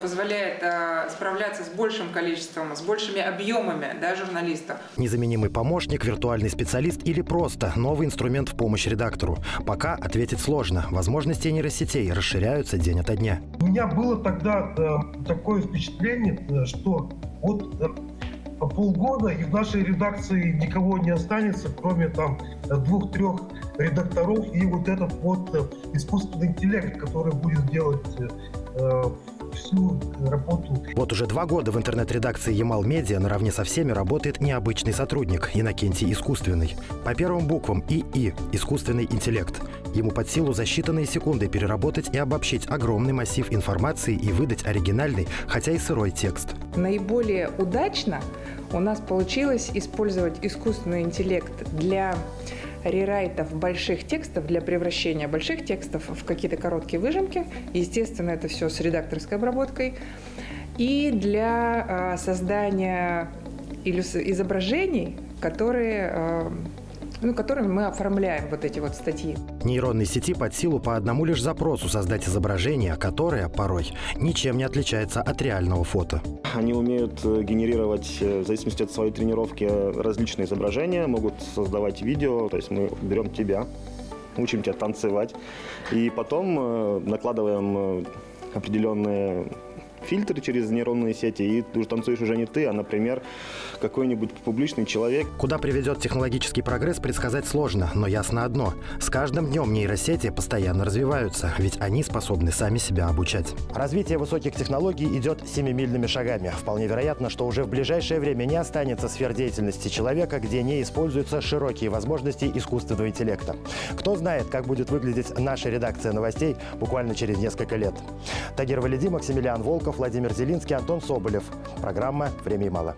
позволяет э, справляться с большим количеством, с большими объемами да, журналистов. Незаменимый помощник, виртуальный специалист или просто новый инструмент в помощь редактору. Пока ответить сложно. Возможности нейросетей расширяются день ото дня. У меня было тогда э, такое впечатление, э, что вот э, полгода и в нашей редакции никого не останется, кроме там двух-трех редакторов и вот этот вот э, искусственный интеллект, который будет делать э, всю работу. Вот уже два года в интернет-редакции Ямал Медиа наравне со всеми работает необычный сотрудник Иннокентий Искусственный. По первым буквам ИИ – искусственный интеллект. Ему под силу за считанные секунды переработать и обобщить огромный массив информации и выдать оригинальный, хотя и сырой текст. Наиболее удачно у нас получилось использовать искусственный интеллект для рерайтов больших текстов для превращения больших текстов в какие-то короткие выжимки. Естественно, это все с редакторской обработкой. И для э, создания изображений, которые э, ну, которыми мы оформляем вот эти вот статьи. Нейронной сети под силу по одному лишь запросу создать изображение, которое порой ничем не отличается от реального фото. Они умеют э, генерировать, э, в зависимости от своей тренировки, различные изображения, могут создавать видео, то есть мы берем тебя, учим тебя танцевать, и потом э, накладываем определенные фильтры через нейронные сети, и ты уже танцуешь уже не ты, а, например, какой-нибудь публичный человек. Куда приведет технологический прогресс, предсказать сложно, но ясно одно. С каждым днем нейросети постоянно развиваются, ведь они способны сами себя обучать. Развитие высоких технологий идет семимильными шагами. Вполне вероятно, что уже в ближайшее время не останется сфер деятельности человека, где не используются широкие возможности искусственного интеллекта. Кто знает, как будет выглядеть наша редакция новостей буквально через несколько лет. Тагир Валиди, Максимилиан Волков, Владимир Зелинский, Антон Соболев. Программа «Время мало».